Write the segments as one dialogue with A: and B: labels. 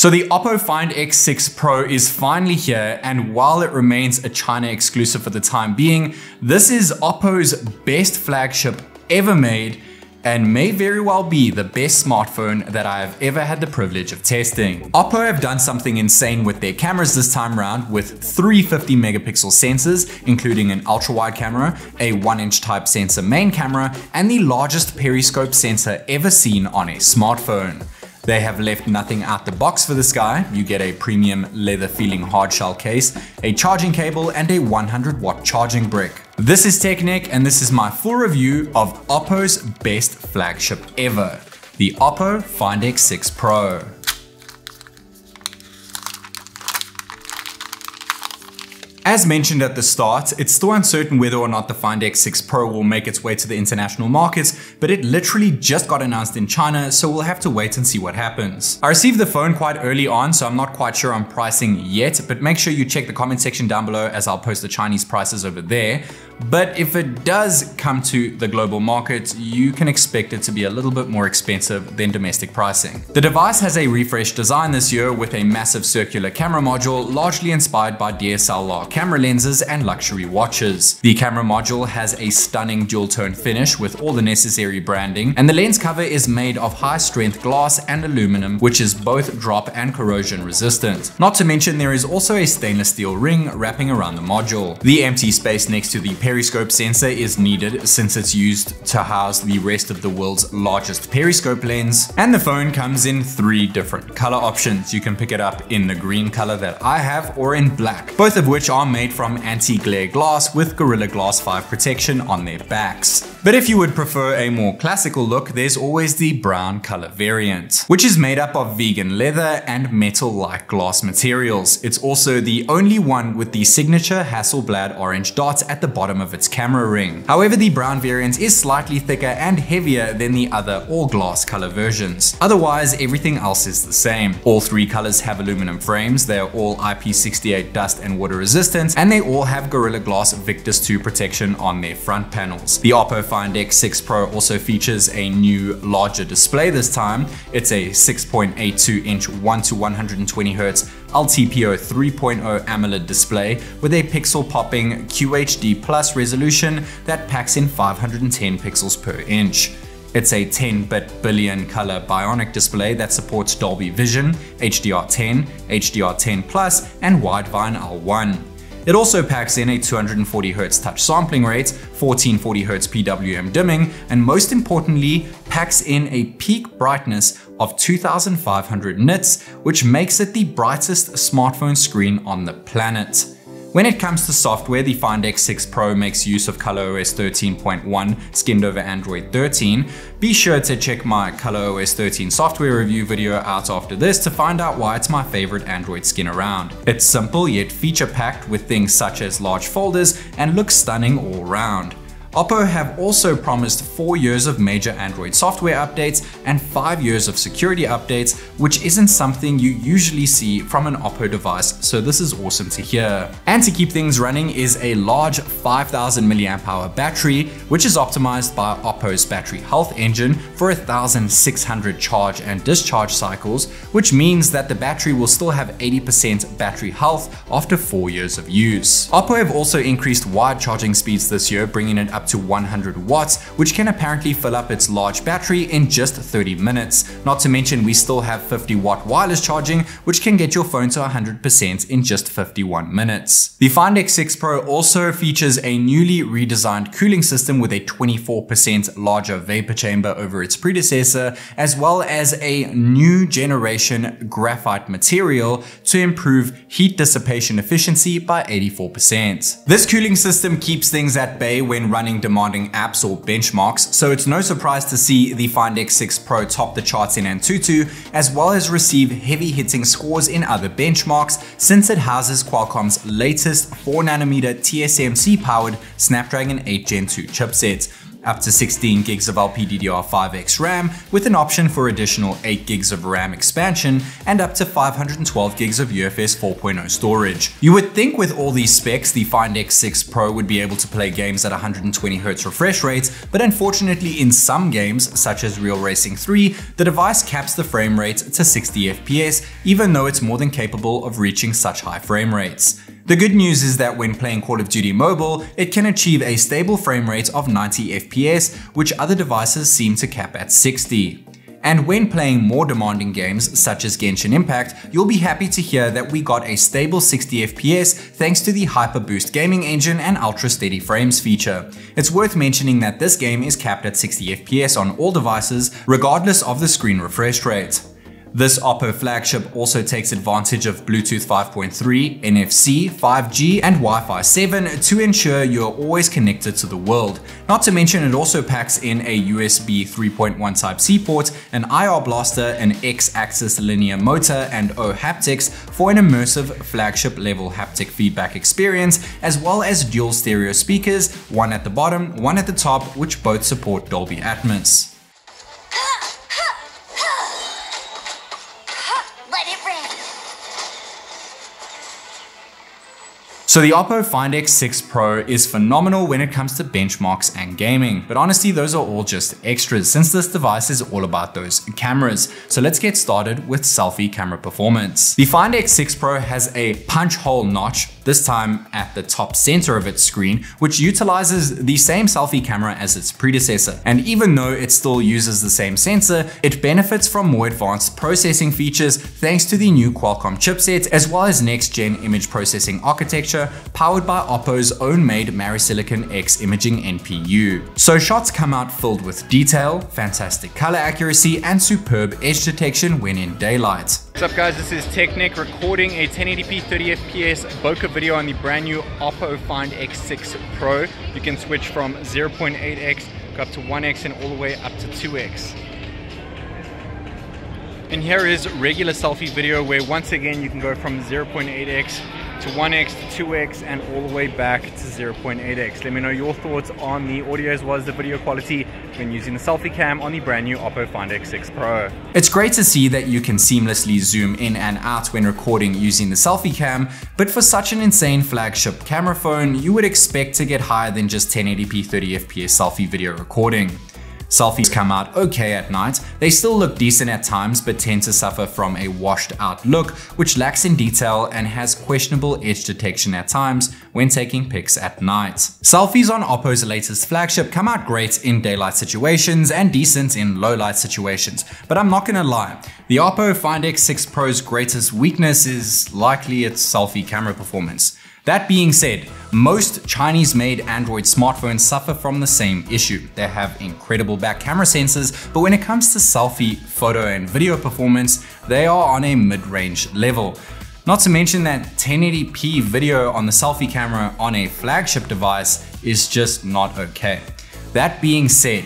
A: So the Oppo Find X6 Pro is finally here, and while it remains a China exclusive for the time being, this is Oppo's best flagship ever made and may very well be the best smartphone that I have ever had the privilege of testing. Oppo have done something insane with their cameras this time around with three 50 megapixel sensors, including an ultra wide camera, a 1 inch type sensor main camera, and the largest periscope sensor ever seen on a smartphone. They have left nothing out the box for this guy. You get a premium leather feeling hardshell case, a charging cable, and a 100 watt charging brick. This is TechNick and this is my full review of Oppo's best flagship ever, the Oppo Find X6 Pro. As mentioned at the start, it's still uncertain whether or not the Find X6 Pro will make its way to the international markets, but it literally just got announced in China, so we'll have to wait and see what happens. I received the phone quite early on, so I'm not quite sure on pricing yet, but make sure you check the comment section down below as I'll post the Chinese prices over there. But if it does come to the global market, you can expect it to be a little bit more expensive than domestic pricing. The device has a refreshed design this year with a massive circular camera module, largely inspired by DSLR camera lenses and luxury watches. The camera module has a stunning dual tone finish with all the necessary branding, and the lens cover is made of high strength glass and aluminum, which is both drop and corrosion resistant. Not to mention there is also a stainless steel ring wrapping around the module. The empty space next to the periscope sensor is needed since it's used to house the rest of the world's largest periscope lens. And the phone comes in three different color options. You can pick it up in the green color that I have or in black, both of which are made from anti-glare glass with Gorilla Glass 5 protection on their backs. But if you would prefer a more classical look, there's always the brown color variant, which is made up of vegan leather and metal-like glass materials. It's also the only one with the signature Hasselblad orange dots at the bottom of its camera ring. However, the brown variant is slightly thicker and heavier than the other all glass color versions. Otherwise, everything else is the same. All three colors have aluminum frames, they are all IP68 dust and water resistant, and they all have Gorilla Glass Victus 2 protection on their front panels. The Oppo Find X6 Pro also features a new larger display this time. It's a 6.82 inch 1 to 120 Hz LTPO 3.0 AMOLED display with a pixel popping QHD Plus resolution that packs in 510 pixels per inch. It's a 10-bit billion color bionic display that supports Dolby Vision, HDR10, HDR10 Plus, and Widevine L1. It also packs in a 240Hz touch sampling rate, 1440Hz PWM dimming, and most importantly, packs in a peak brightness of 2500 nits, which makes it the brightest smartphone screen on the planet. When it comes to software, the Find X6 Pro makes use of ColorOS 13.1 skinned over Android 13. Be sure to check my ColorOS 13 software review video out after this to find out why it's my favorite Android skin around. It's simple yet feature packed with things such as large folders and looks stunning all around. Oppo have also promised 4 years of major Android software updates and 5 years of security updates, which isn't something you usually see from an Oppo device, so this is awesome to hear. And to keep things running is a large 5000 mAh battery, which is optimized by Oppo's battery health engine for 1600 charge and discharge cycles, which means that the battery will still have 80% battery health after 4 years of use. Oppo have also increased wide charging speeds this year, bringing it up up to 100 watts, which can apparently fill up its large battery in just 30 minutes. Not to mention we still have 50 watt wireless charging, which can get your phone to 100% in just 51 minutes. The Find X6 Pro also features a newly redesigned cooling system with a 24% larger vapor chamber over its predecessor, as well as a new generation graphite material to improve heat dissipation efficiency by 84%. This cooling system keeps things at bay when running running demanding apps or benchmarks, so it's no surprise to see the Find X6 Pro top the charts in Antutu, as well as receive heavy hitting scores in other benchmarks since it houses Qualcomm's latest 4nm TSMC powered Snapdragon 8 Gen 2 chipset. Up to 16 gigs of LPDDR5X RAM with an option for additional 8 gigs of RAM expansion and up to 512 gigs of UFS 4.0 storage. You would think with all these specs, the Find X6 Pro would be able to play games at 120Hz refresh rates, but unfortunately in some games, such as Real Racing 3, the device caps the frame rate to 60 FPS, even though it's more than capable of reaching such high frame rates. The good news is that when playing Call of Duty Mobile, it can achieve a stable frame rate of 90 FPS, which other devices seem to cap at 60. And when playing more demanding games such as Genshin Impact, you'll be happy to hear that we got a stable 60 FPS thanks to the Hyper Boost gaming engine and ultra steady frames feature. It's worth mentioning that this game is capped at 60 FPS on all devices, regardless of the screen refresh rate. This Oppo flagship also takes advantage of Bluetooth 5.3, NFC, 5G, and Wi-Fi 7 to ensure you're always connected to the world. Not to mention it also packs in a USB 3.1 Type-C port, an IR blaster, an X-axis linear motor, and O haptics for an immersive flagship level haptic feedback experience, as well as dual stereo speakers, one at the bottom, one at the top, which both support Dolby Atmos. So the Oppo Find X6 Pro is phenomenal when it comes to benchmarks and gaming, but honestly those are all just extras since this device is all about those cameras. So let's get started with selfie camera performance. The Find X6 Pro has a punch hole notch, this time at the top center of its screen, which utilizes the same selfie camera as its predecessor. And even though it still uses the same sensor, it benefits from more advanced processing features thanks to the new Qualcomm chipset as well as next gen image processing architecture powered by Oppo's own made MariSilicon X imaging NPU. So shots come out filled with detail, fantastic color accuracy, and superb edge detection when in daylight.
B: What's up guys, this is TechNick recording a 1080p 30fps bokeh video on the brand new Oppo Find X6 Pro. You can switch from 0.8x, go up to 1x and all the way up to 2x. And here is regular selfie video where once again you can go from 0.8x to 1x to 2x and all the way back to 0.8x. Let me know your thoughts on the audio as well as the video quality when using the selfie cam on the brand new Oppo Find X6 Pro.
A: It's great to see that you can seamlessly zoom in and out when recording using the selfie cam, but for such an insane flagship camera phone, you would expect to get higher than just 1080p 30fps selfie video recording. Selfies come out okay at night. They still look decent at times, but tend to suffer from a washed out look, which lacks in detail and has questionable edge detection at times when taking pics at night. Selfies on Oppo's latest flagship come out great in daylight situations and decent in low light situations, but I'm not gonna lie, the Oppo Find X6 Pro's greatest weakness is likely its selfie camera performance. That being said, most Chinese-made Android smartphones suffer from the same issue. They have incredible back camera sensors, but when it comes to selfie, photo, and video performance, they are on a mid-range level. Not to mention that 1080p video on the selfie camera on a flagship device is just not okay. That being said,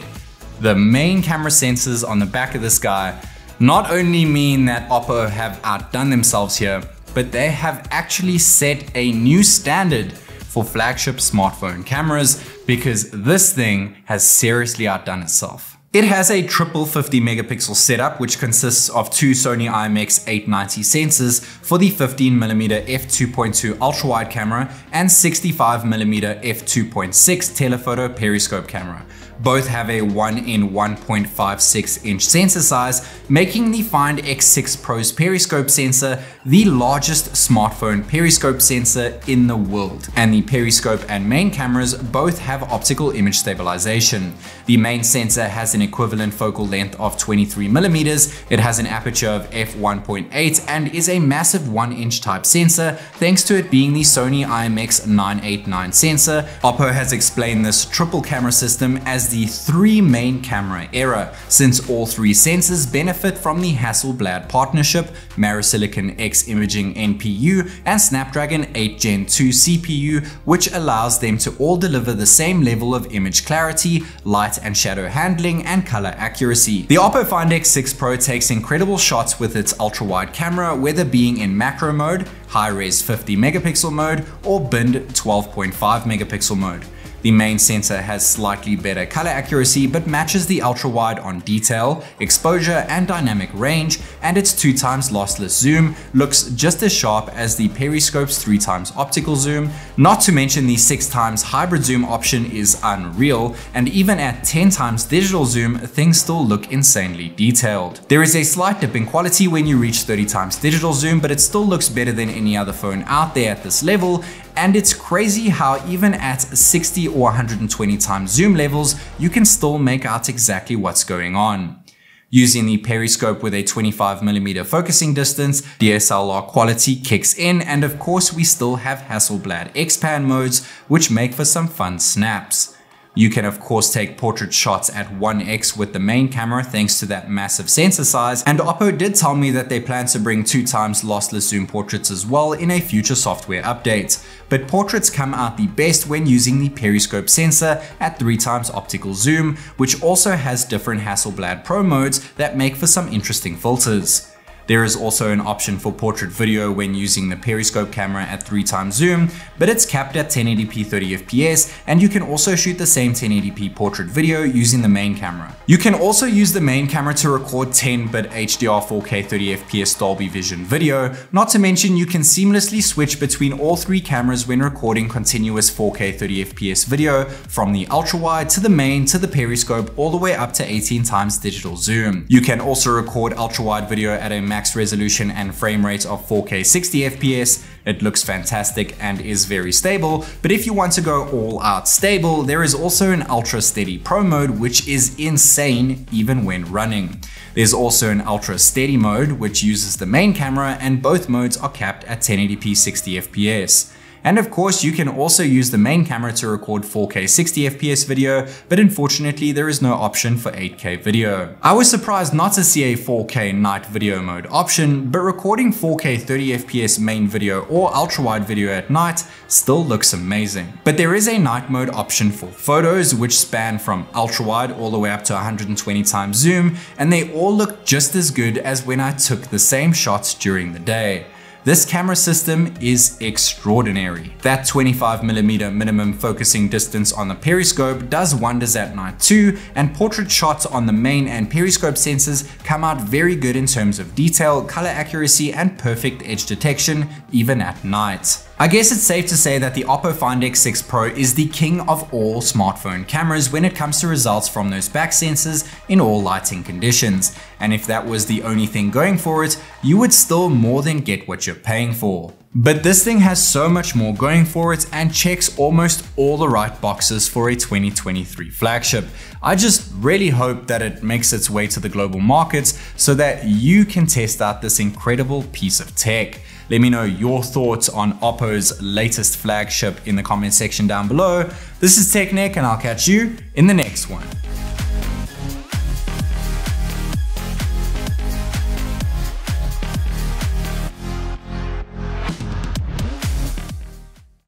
A: the main camera sensors on the back of this guy not only mean that Oppo have outdone themselves here, but they have actually set a new standard for flagship smartphone cameras because this thing has seriously outdone itself. It has a triple 50 megapixel setup which consists of two Sony IMX 890 sensors for the 15mm f2.2 ultra wide camera and 65mm f2.6 telephoto periscope camera. Both have a 1 in 1.56 inch sensor size, making the Find X6 Pro's periscope sensor the largest smartphone periscope sensor in the world. And the periscope and main cameras both have optical image stabilization. The main sensor has an equivalent focal length of 23 millimeters. It has an aperture of f1.8 and is a massive 1 inch type sensor thanks to it being the Sony IMX 989 sensor. Oppo has explained this triple camera system as the three main camera era, since all three sensors benefit from the Hasselblad partnership, MariSilicon X imaging NPU, and Snapdragon 8 Gen 2 CPU, which allows them to all deliver the same level of image clarity, light and shadow handling, and color accuracy. The Oppo Find X6 Pro takes incredible shots with its ultra-wide camera, whether being in macro mode, high-res 50 megapixel mode, or binned 12.5 megapixel mode. The main sensor has slightly better color accuracy but matches the ultra wide on detail, exposure and dynamic range and its 2 times lossless zoom looks just as sharp as the Periscope's 3 times optical zoom, not to mention the 6 times hybrid zoom option is unreal and even at 10 times digital zoom things still look insanely detailed. There is a slight dip in quality when you reach 30 times digital zoom but it still looks better than any other phone out there at this level and it's crazy how even at 60 or 120 times zoom levels, you can still make out exactly what's going on. Using the periscope with a 25mm focusing distance, DSLR quality kicks in and of course we still have Hasselblad X-Pan modes which make for some fun snaps. You can of course take portrait shots at 1x with the main camera thanks to that massive sensor size and Oppo did tell me that they plan to bring 2 times lossless zoom portraits as well in a future software update. But portraits come out the best when using the periscope sensor at 3 times optical zoom which also has different Hasselblad Pro modes that make for some interesting filters. There is also an option for portrait video when using the periscope camera at 3 times zoom, but it's capped at 1080p 30fps and you can also shoot the same 1080p portrait video using the main camera. You can also use the main camera to record 10-bit HDR 4K 30fps Dolby Vision video, not to mention you can seamlessly switch between all three cameras when recording continuous 4K 30fps video from the ultra wide to the main to the periscope all the way up to 18 times digital zoom. You can also record ultra wide video at a max resolution and frame rate of 4K 60 FPS. It looks fantastic and is very stable, but if you want to go all out stable, there is also an ultra steady pro mode which is insane even when running. There's also an ultra steady mode which uses the main camera and both modes are capped at 1080p 60 FPS. And of course, you can also use the main camera to record 4K 60fps video, but unfortunately there is no option for 8K video. I was surprised not to see a 4K night video mode option, but recording 4K 30fps main video or ultra wide video at night still looks amazing. But there is a night mode option for photos which span from ultra wide all the way up to 120 times zoom, and they all look just as good as when I took the same shots during the day. This camera system is extraordinary. That 25mm minimum focusing distance on the periscope does wonders at night too, and portrait shots on the main and periscope sensors come out very good in terms of detail, color accuracy, and perfect edge detection even at night. I guess it's safe to say that the Oppo Find X6 Pro is the king of all smartphone cameras when it comes to results from those back sensors in all lighting conditions. And if that was the only thing going for it, you would still more than get what you're paying for. But this thing has so much more going for it and checks almost all the right boxes for a 2023 flagship. I just really hope that it makes its way to the global markets so that you can test out this incredible piece of tech. Let me know your thoughts on Oppo's latest flagship in the comment section down below. This is TechNick and I'll catch you in the next one.